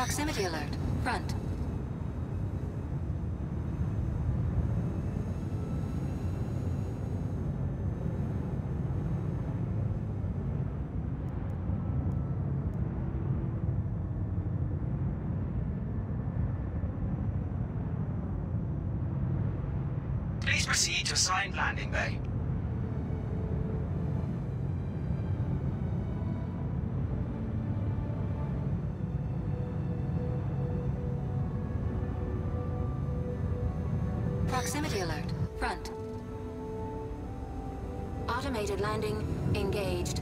Proximity alert. Front. Please proceed to assigned landing bay. Proximity alert. Front. Automated landing engaged.